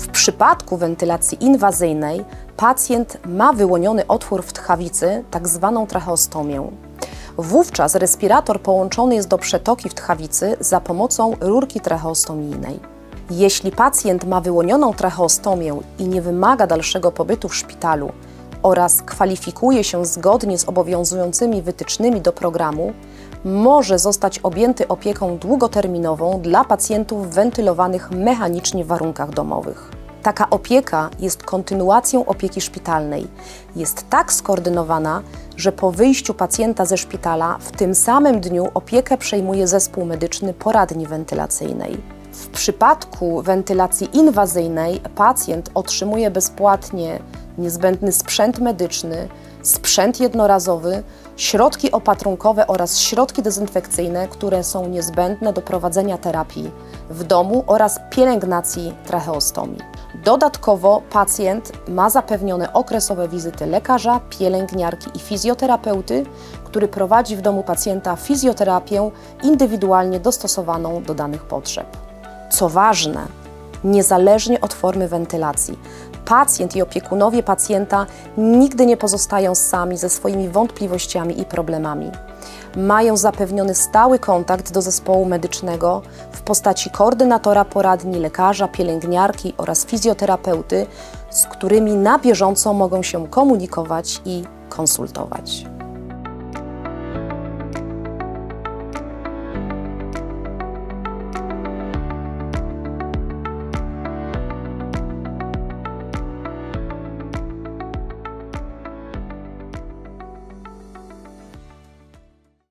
W przypadku wentylacji inwazyjnej pacjent ma wyłoniony otwór w tchawicy, tak zwaną tracheostomię. Wówczas respirator połączony jest do przetoki w tchawicy za pomocą rurki tracheostomijnej. Jeśli pacjent ma wyłonioną tracheostomię i nie wymaga dalszego pobytu w szpitalu oraz kwalifikuje się zgodnie z obowiązującymi wytycznymi do programu, może zostać objęty opieką długoterminową dla pacjentów wentylowanych mechanicznie w warunkach domowych. Taka opieka jest kontynuacją opieki szpitalnej. Jest tak skoordynowana, że po wyjściu pacjenta ze szpitala w tym samym dniu opiekę przejmuje zespół medyczny poradni wentylacyjnej. W przypadku wentylacji inwazyjnej pacjent otrzymuje bezpłatnie niezbędny sprzęt medyczny, sprzęt jednorazowy, środki opatrunkowe oraz środki dezynfekcyjne, które są niezbędne do prowadzenia terapii w domu oraz pielęgnacji tracheostomii. Dodatkowo pacjent ma zapewnione okresowe wizyty lekarza, pielęgniarki i fizjoterapeuty, który prowadzi w domu pacjenta fizjoterapię indywidualnie dostosowaną do danych potrzeb. Co ważne, niezależnie od formy wentylacji, pacjent i opiekunowie pacjenta nigdy nie pozostają sami ze swoimi wątpliwościami i problemami. Mają zapewniony stały kontakt do zespołu medycznego w postaci koordynatora poradni, lekarza, pielęgniarki oraz fizjoterapeuty, z którymi na bieżąco mogą się komunikować i konsultować.